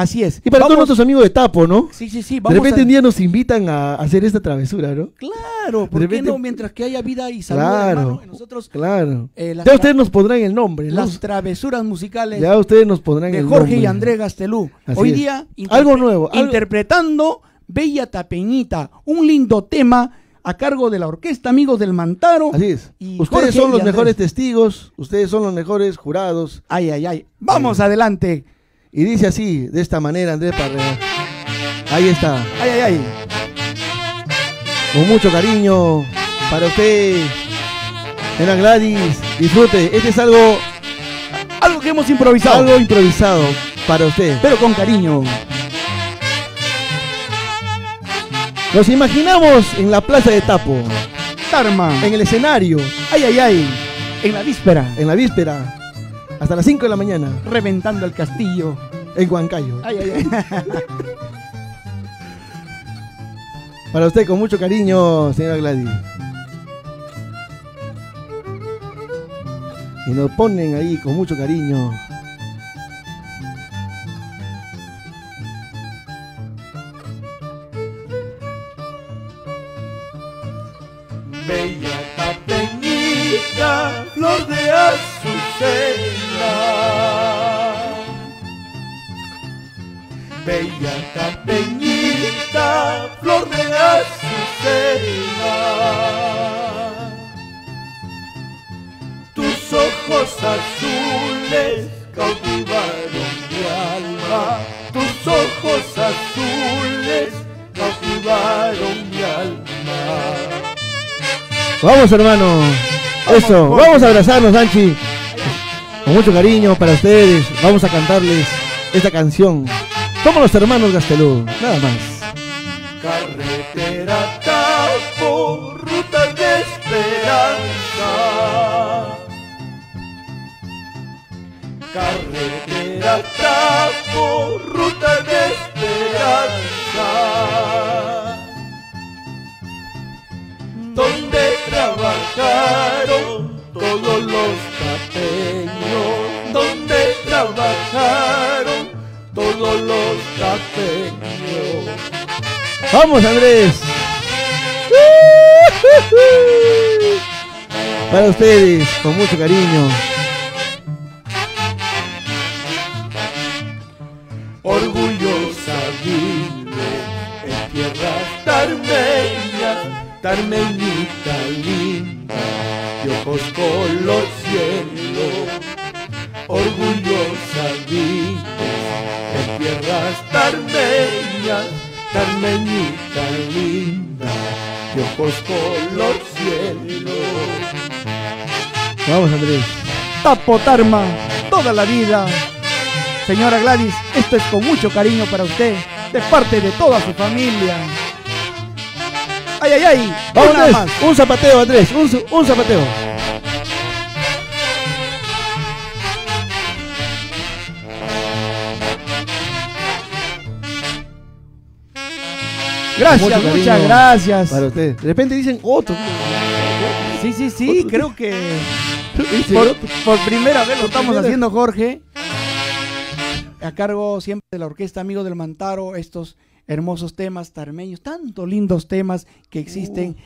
Así es. Y para Vamos- todos nuestros amigos de Tapo, ¿no? Sí, sí, sí. De repente a- un día nos invitan a hacer esta travesura, ¿no? Claro, ¿por de qué no? Mientras que haya vida y salud, Claro. hermano, y nosotros Claro. eh, Ya ustedes nos pondrán el nombre, ¿no? las travesuras musicales Ya ustedes nos pondrán de el Jorge nombre. y Andrés Gastelú. Así Hoy es. día Algo nuevo, algo- interpretando Bella Tapeñita, un lindo tema a cargo de la orquesta Amigos del Mantaro. Así es. Y Ustedes Jorge son los mejores testigos, ustedes son los mejores jurados. Ay, ay, ay. Vamos adelante. Y dice así, de esta manera, Andrés Parrea. Ahí está. Ay, ay, ay. Con mucho cariño para usted. Era Gladys, disfrute. Este es algo, Algo que hemos improvisado, algo improvisado para usted. pero con cariño. Nos imaginamos en la plaza de Tapo, Tarma. en el escenario, Ay, ay, ay. En la víspera. en la víspera, hasta las 5 de la mañana, Reventando el castillo. en Huancayo. Ay, ay, ay. Para usted con mucho cariño, señora Gladys. Y nos ponen ahí con mucho cariño. Bella tapeñita, flor de azucena. Tus ojos azules cautivaron mi alma. Tus ojos azules cautivaron mi alma. Vamos, hermano. Eso, vamos a abrazarnos, Anchi. Con mucho cariño para ustedes. Vamos a cantarles esta canción. Somos los hermanos Gastelú, nada más. Carretera Tapo, ruta de esperanza. Carretera Tapo, ruta de esperanza. Donde trabajaron todos los tapeños. Donde trabajaron todos los tapeños. Vamos, Andrés. Para ustedes, con mucho cariño. orgullosa vive en tierras tarmeñas, tarmeñita linda, de ojos color cielo. Orgullosa vive tarmeñita linda, de ojos color cielo. Vamos, Andrés. Tapo Tarma, toda la vida. Señora Gladys, esto es con mucho cariño para usted, de parte de toda su familia. Ay, ay, ay. Vamos, Andrés. más. Un zapateo, Andrés. Un, un zapateo. Gracias, muchas gracias. Para usted. De repente dicen otro. Sí, sí, sí, creo que por, primera vez lo estamos primera. haciendo, Jorge. A cargo siempre de la Orquesta Amigos del Mantaro, estos hermosos temas tarmeños, tantos lindos temas que existen